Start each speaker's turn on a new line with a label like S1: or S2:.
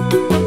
S1: you